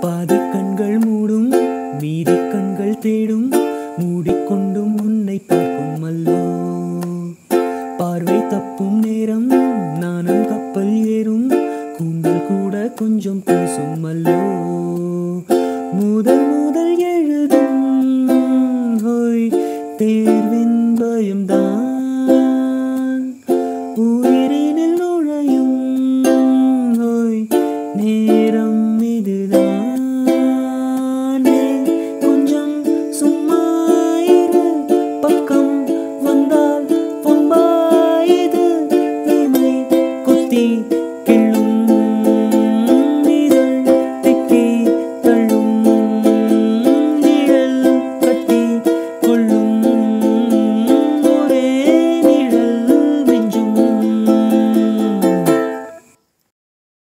பாதி கண்கள் மூடும் மீதி கண்கள் தேடும் மூடிக்கொண்டும் உன்னை பார்க்கும் அல்லோ. பார்வை தப்பும் நேரம் நானும் கப்பல் ஏறும் கூந்தல் கூட கொஞ்சம் பேசும் அல்லோ. முதல் முதல் எழுதும் தேர்வின் பயம்தான். Bye.